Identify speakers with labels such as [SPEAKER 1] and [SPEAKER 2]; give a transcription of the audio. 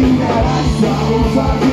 [SPEAKER 1] that I saw